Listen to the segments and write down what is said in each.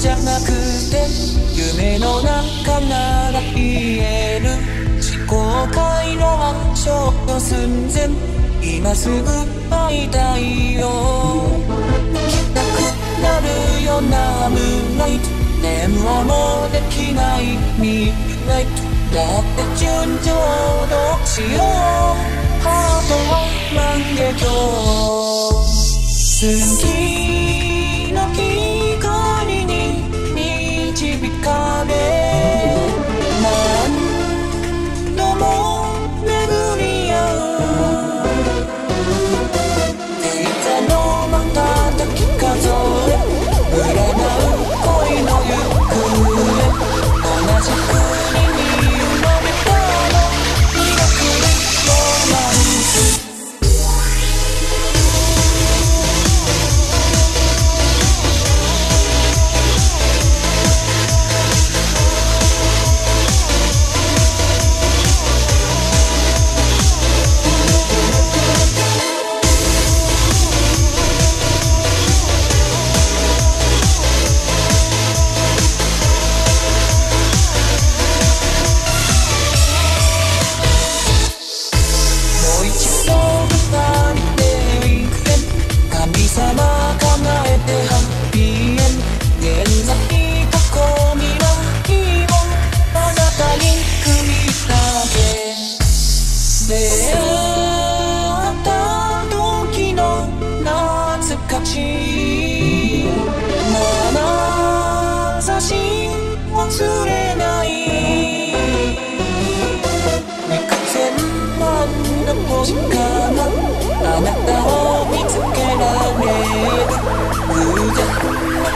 じゃなくて夢の中なら言える思考回路はショット寸前今すぐ会いたいよ来たくなるよなムーンライト電話もできないミッドナイトだって順調どうしよ。うハートは万華鏡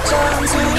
た